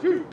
Two.